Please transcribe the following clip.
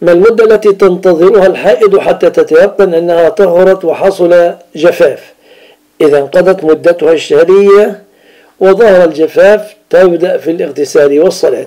ما المدة التي تنتظرها الحائض حتى تتيقن أنها طهرت وحصل جفاف. إذا انقضت مدتها الشهرية وظهر الجفاف تبدأ في الاغتسال والصلاة.